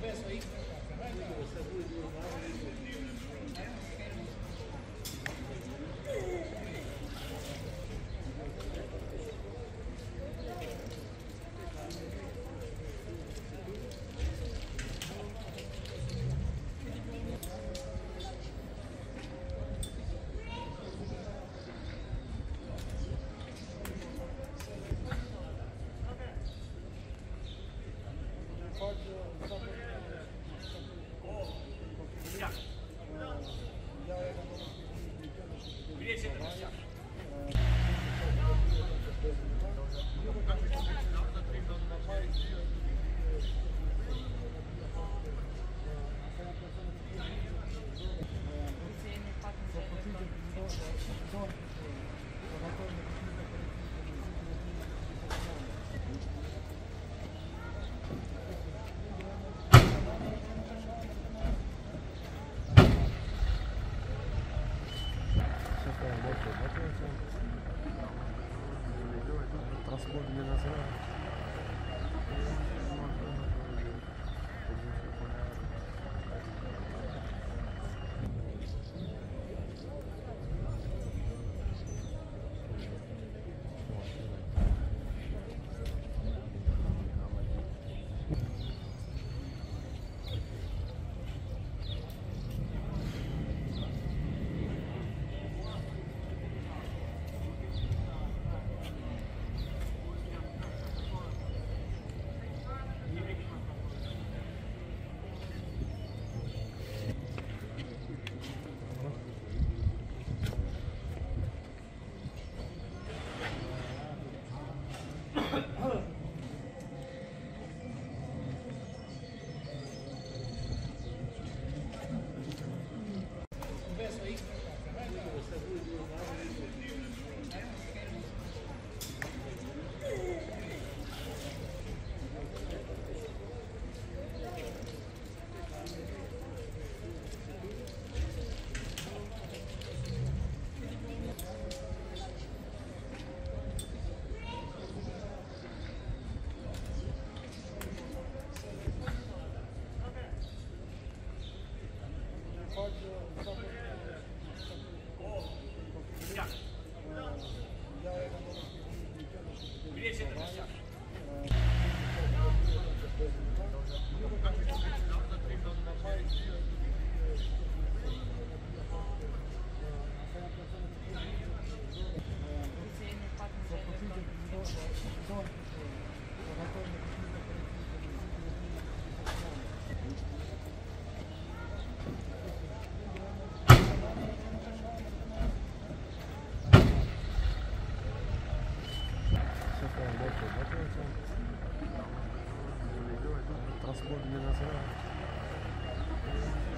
verso aí? Transport Thank you. нас модули называют.